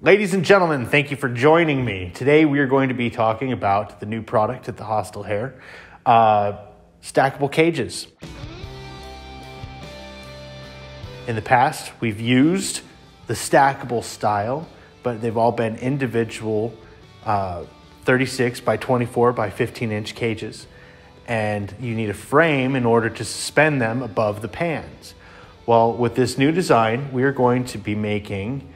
Ladies and gentlemen, thank you for joining me. Today we are going to be talking about the new product at the Hostile Hare uh, stackable cages. In the past, we've used the stackable style, but they've all been individual uh, 36 by 24 by 15 inch cages. And you need a frame in order to suspend them above the pans. Well, with this new design, we are going to be making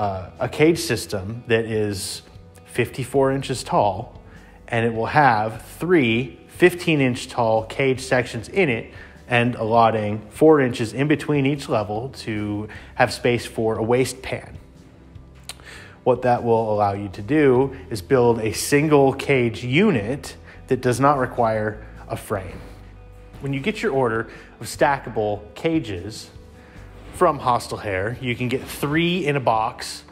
uh, a cage system that is 54 inches tall and it will have three 15 inch tall cage sections in it and allotting four inches in between each level to have space for a waste pan. What that will allow you to do is build a single cage unit that does not require a frame. When you get your order of stackable cages from Hostile Hare, you can get three in a box,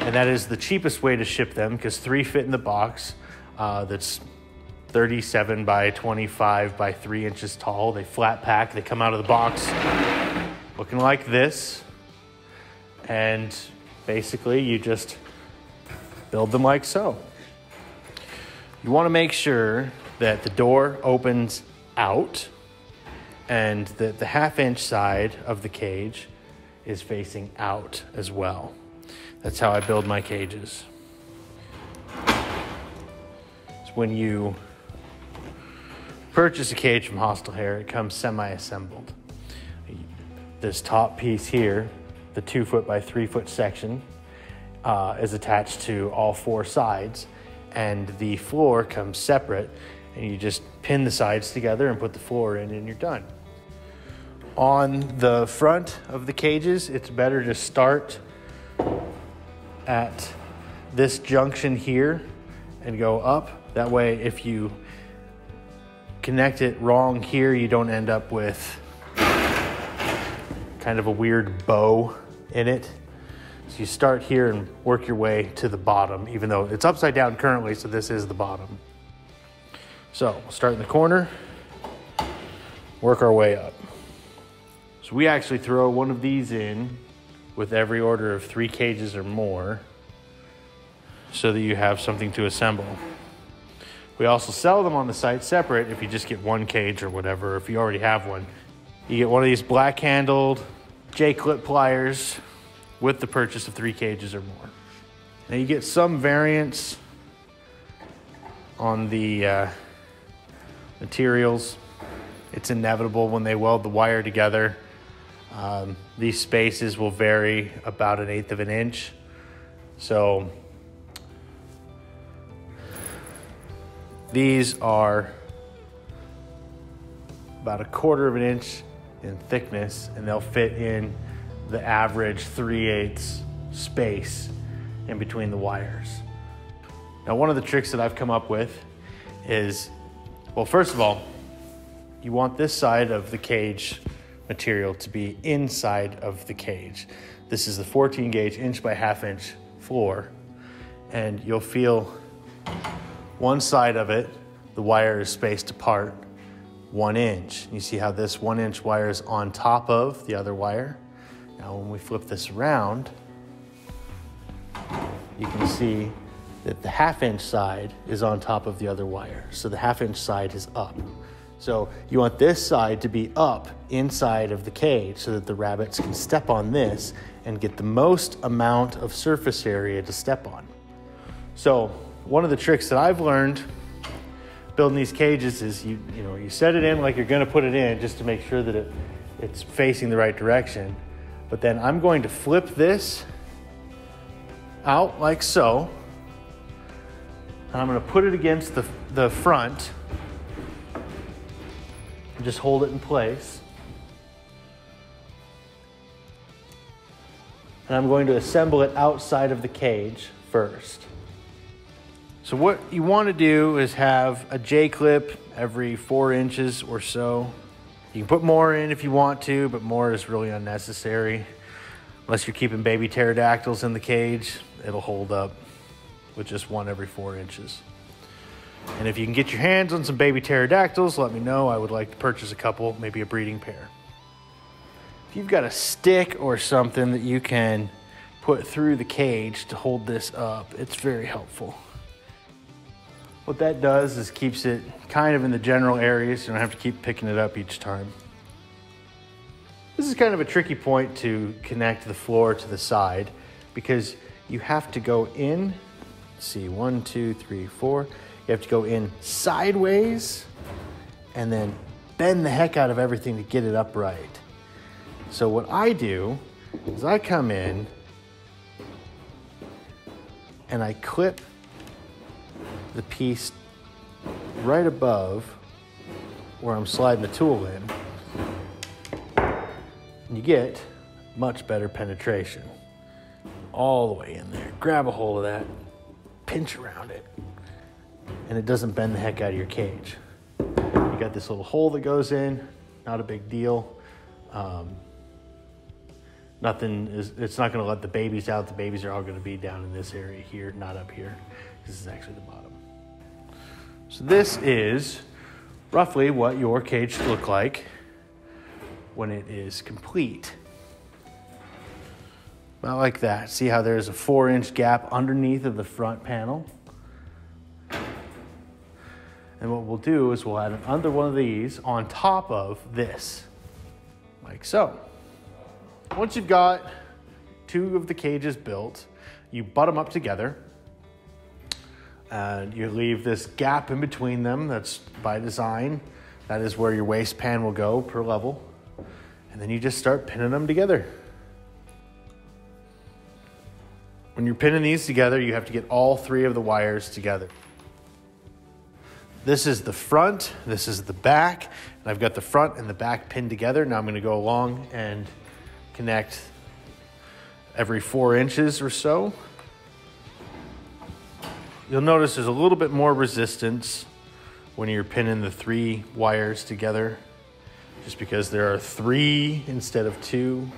and that is the cheapest way to ship them because three fit in the box. Uh, that's 37 by 25 by 3 inches tall. They flat pack, they come out of the box looking like this. And basically, you just build them like so. You want to make sure that the door opens out and that the half inch side of the cage is facing out as well. That's how I build my cages. It's when you purchase a cage from Hostile Hare, it comes semi-assembled. This top piece here, the two foot by three foot section, uh, is attached to all four sides, and the floor comes separate, and you just pin the sides together and put the floor in, and you're done. On the front of the cages, it's better to start at this junction here and go up. That way, if you connect it wrong here, you don't end up with kind of a weird bow in it. So you start here and work your way to the bottom, even though it's upside down currently, so this is the bottom. So we'll start in the corner, work our way up. So we actually throw one of these in with every order of three cages or more so that you have something to assemble. We also sell them on the site separate if you just get one cage or whatever, if you already have one. You get one of these black handled J-clip pliers with the purchase of three cages or more. Now you get some variance on the uh, materials. It's inevitable when they weld the wire together. Um, these spaces will vary about an eighth of an inch. So These are about a quarter of an inch in thickness and they'll fit in the average 3 eighths space in between the wires. Now, one of the tricks that I've come up with is, well, first of all, you want this side of the cage material to be inside of the cage. This is the 14 gauge inch by half inch floor, and you'll feel one side of it, the wire is spaced apart one inch. You see how this one inch wire is on top of the other wire? Now when we flip this around, you can see that the half inch side is on top of the other wire. So the half inch side is up. So you want this side to be up inside of the cage so that the rabbits can step on this and get the most amount of surface area to step on. So one of the tricks that I've learned building these cages is you you know you set it in like you're going to put it in just to make sure that it it's facing the right direction. But then I'm going to flip this out like so. And I'm going to put it against the, the front just hold it in place. And I'm going to assemble it outside of the cage first. So what you want to do is have a J-clip every four inches or so. You can put more in if you want to, but more is really unnecessary. Unless you're keeping baby pterodactyls in the cage, it'll hold up with just one every four inches. And if you can get your hands on some baby pterodactyls, let me know. I would like to purchase a couple, maybe a breeding pair. If you've got a stick or something that you can put through the cage to hold this up. It's very helpful. What that does is keeps it kind of in the general area so you don't have to keep picking it up each time. This is kind of a tricky point to connect the floor to the side because you have to go in, see, one, two, three, four. You have to go in sideways and then bend the heck out of everything to get it upright. So what I do is I come in and I clip the piece right above where I'm sliding the tool in, and you get much better penetration. All the way in there. Grab a hold of that, pinch around it, and it doesn't bend the heck out of your cage. You got this little hole that goes in, not a big deal. Um, nothing is, it's not going to let the babies out. The babies are all going to be down in this area here, not up here. This is actually the bottom. So this is roughly what your cage should look like when it is complete. About like that. See how there's a four inch gap underneath of the front panel? And what we'll do is we'll add another one of these on top of this, like so. Once you've got two of the cages built, you butt them up together and you leave this gap in between them that's by design. That is where your waste pan will go per level. And then you just start pinning them together. When you're pinning these together, you have to get all three of the wires together. This is the front, this is the back, and I've got the front and the back pinned together. Now I'm gonna go along and connect every four inches or so. You'll notice there's a little bit more resistance when you're pinning the three wires together, just because there are three instead of two.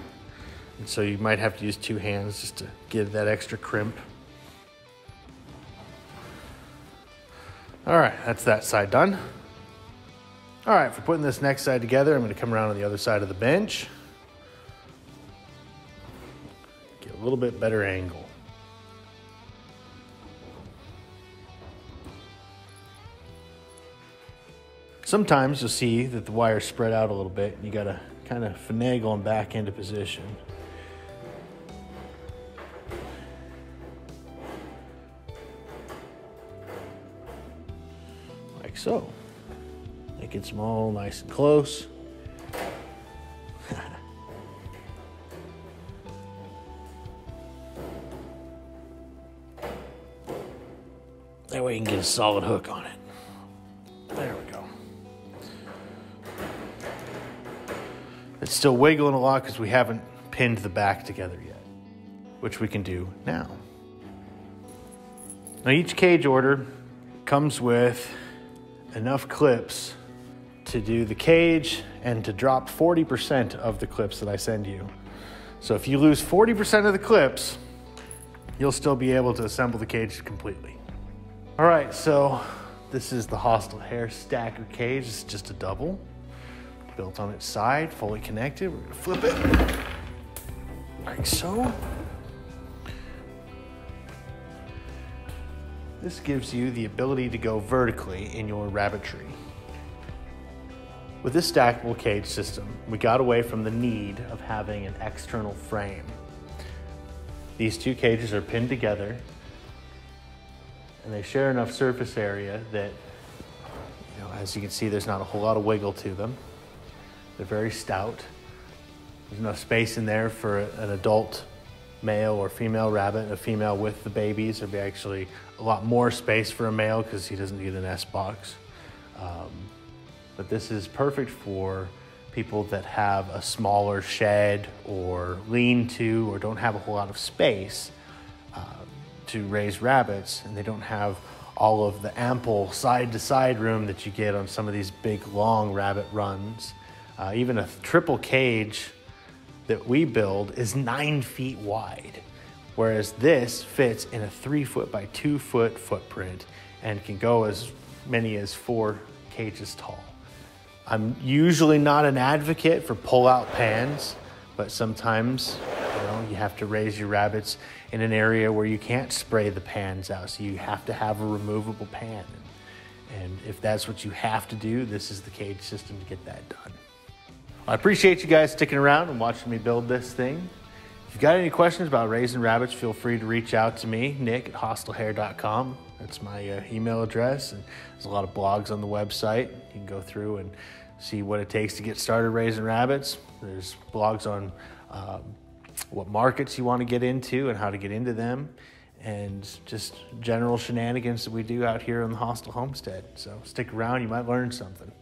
And so you might have to use two hands just to give that extra crimp. All right, that's that side done. All right, for putting this next side together, I'm gonna come around on the other side of the bench. Get a little bit better angle. Sometimes you'll see that the wire's spread out a little bit and you gotta kind of finagle them back into position. Like so. Make it small, nice and close. that way you can get a solid hook on it. There we go. It's still wiggling a lot because we haven't pinned the back together yet, which we can do now. Now each cage order comes with enough clips to do the cage and to drop 40% of the clips that I send you. So if you lose 40% of the clips, you'll still be able to assemble the cage completely. All right, so this is the Hostile Hare Stacker cage. It's just a double built on its side, fully connected. We're gonna flip it like so. This gives you the ability to go vertically in your rabbitry. With this stackable cage system, we got away from the need of having an external frame. These two cages are pinned together and they share enough surface area that, you know, as you can see, there's not a whole lot of wiggle to them. They're very stout. There's enough space in there for an adult male or female rabbit, a female with the babies. There'd be actually a lot more space for a male because he doesn't need an S box. Um, but this is perfect for people that have a smaller shed or lean to or don't have a whole lot of space uh, to raise rabbits and they don't have all of the ample side to side room that you get on some of these big long rabbit runs. Uh, even a triple cage that we build is nine feet wide, whereas this fits in a three foot by two foot footprint and can go as many as four cages tall. I'm usually not an advocate for pull out pans, but sometimes you know, you have to raise your rabbits in an area where you can't spray the pans out. So you have to have a removable pan. And if that's what you have to do, this is the cage system to get that done. I appreciate you guys sticking around and watching me build this thing. If you've got any questions about raising rabbits, feel free to reach out to me, Nick at hostilehare.com. That's my uh, email address. And there's a lot of blogs on the website. You can go through and see what it takes to get started raising rabbits. There's blogs on um, what markets you want to get into and how to get into them, and just general shenanigans that we do out here on the Hostile Homestead. So stick around, you might learn something.